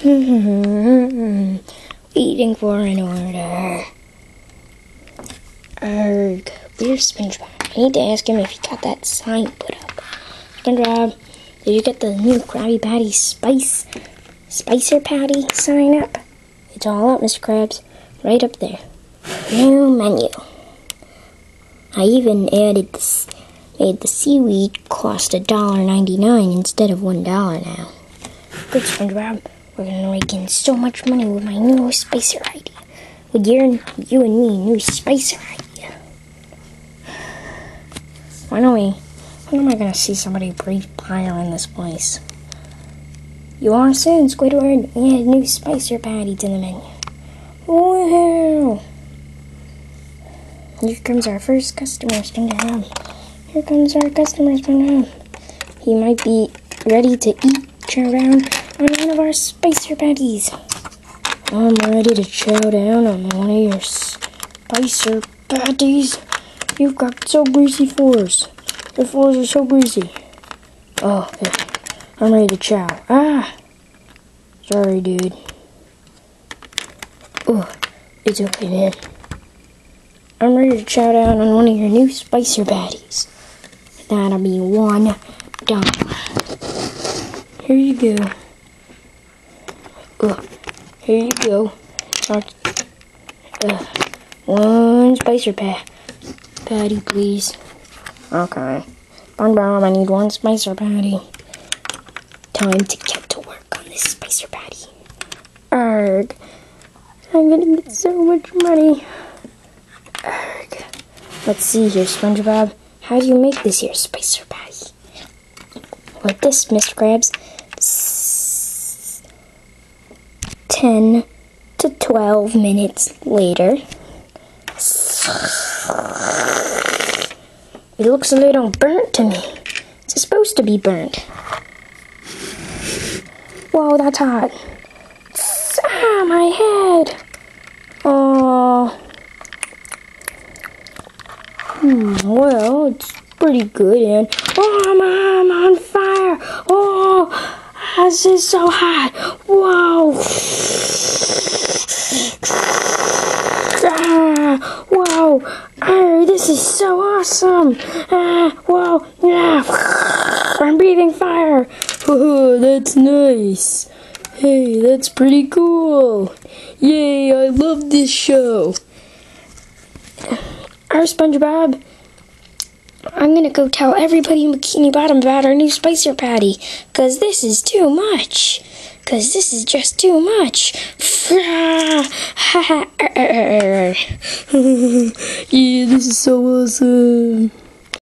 Mm-hmm. Waiting for an order. Erg, where's SpongeBob? I need to ask him if he got that sign put up. SpongeBob, did you get the new Krabby Patty Spice Spicer Patty sign up? It's all up, Mr. Krabs. Right up there. New menu. I even added this, made the seaweed cost a dollar ninety nine instead of one dollar now. Good, SpongeBob. We're gonna rake in so much money with my new spicer idea. With your, you and me, new spicer idea. Why don't we? When am I gonna see somebody breathe fire in this place? You are soon, Squidward. We Add new spicer patty to the menu. Wow! Here comes our first customer, SpongeBob. Here comes our customer, SpongeBob. He might be ready to eat down on one of our spicer patties. I'm ready to chow down on one of your spicer patties. You've got so greasy floors. Your floors are so greasy. Oh. I'm ready to chow. Ah! Sorry, dude. Oh, it's okay, man. I'm ready to chow down on one of your new spicer patties. That'll be one dollar. Here you go. Here you go. Ugh. One spicer pat. Patty, please. Okay. SpongeBob, I need one spicer patty. Time to get to work on this spicer patty. Arg. I'm gonna get so much money. Arg. Let's see here, SpongeBob. How do you make this here spicer patty? Like this, Mr. Krabs. 10 to 12 minutes later. It looks a little burnt to me. It's supposed to be burnt. Whoa, that's hot. Ah, my head. Oh. Hmm, well, it's pretty good and oh, I'm, I'm on fire. Oh, this is so hot. Whoa. Ah, this is so awesome. Ah, whoa. Yeah. I'm breathing fire. Oh, that's nice. Hey, that's pretty cool. Yay, I love this show. Our SpongeBob. I'm gonna go tell everybody in Bikini Bottom about our new Spicer Patty. Cause this is too much. Cause this is just too much. yeah, this is so awesome.